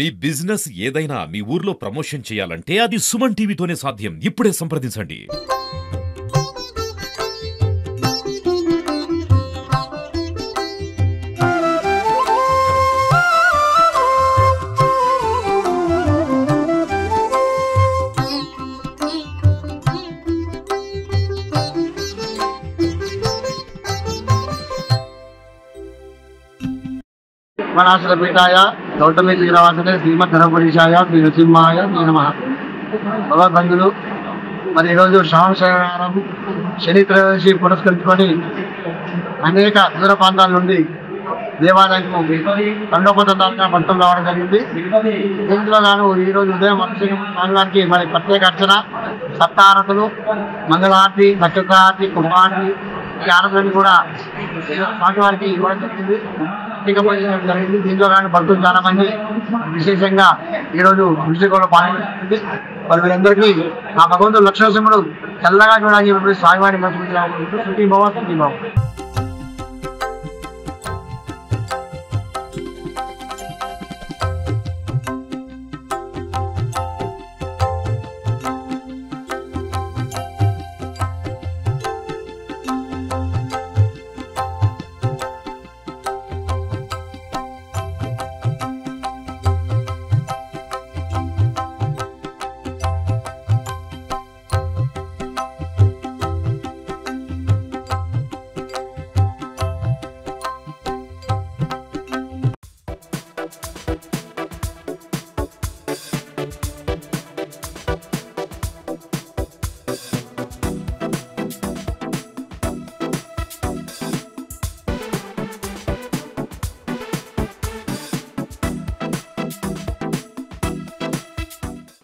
మీ business ఏదైనా మీ ఊర్లో promotion చేయాలంటే అది సుమన్ టీవీతోనే సాధ్యం. ఇప్పుడే సంప్రదించండి. మనాసుల గౌతమి తీరవాసనే శ్రీమద్ శ్రీ నృసింహాయ శ్రీ నమ. భగవద్బంధులు మరి ఈరోజు శ్రావణ శనివారం శని త్రయోదశి పురస్కరించుకొని అనేక దూర ప్రాంతాల నుండి దేవాలయంకు తండోపతంగా భక్తులు రావడం జరిగింది. దీంట్లో గాను ఈ రోజు ఉదయం అభిషేకం స్వామివారికి మరి ప్రత్యేక అర్చన సప్తారతులు మంగళహారతి నక్షత్రహారతి కుంభారతి ఈ ఆనందాన్ని కూడా స్వామివారికి ఇవ్వడం జరిగింది. ఇకపోవడం జరిగింది. దీంట్లో కానీ భక్తులు చాలా మంది. విశేషంగా ఈరోజు విజయగూడ అభిషేకంలో పాల్గొంటుంది మరి వీరందరికీ ఆ భగవంతుడు లక్ష్మణసింహుడు చల్లగా చూడాలని చెప్పి స్వామివారిని మనసు శృతి భవ శృతి భవ.